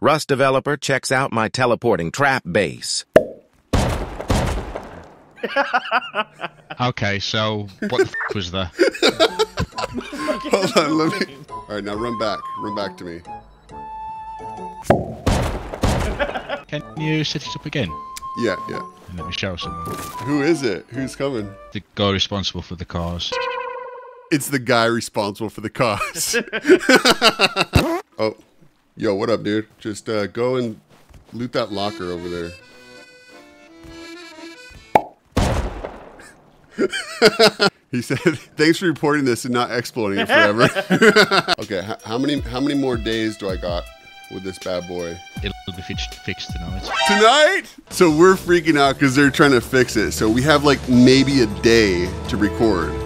Rust developer checks out my teleporting trap base. Okay, so what the f- was there? Hold on, let me. All right, now run back. Run back to me. Can you set it up again? Yeah, yeah. And let me show someone. Who is it? Who's coming? The guy responsible for the cars. It's the guy responsible for the cause. yo, what up, dude? Just uh, go and loot that locker over there. he said, "Thanks for reporting this and not exploding it forever." okay, how many how many more days do I got with this bad boy? It'll be fixed, fixed tonight. Tonight? So we're freaking out because they're trying to fix it. So we have like maybe a day to record.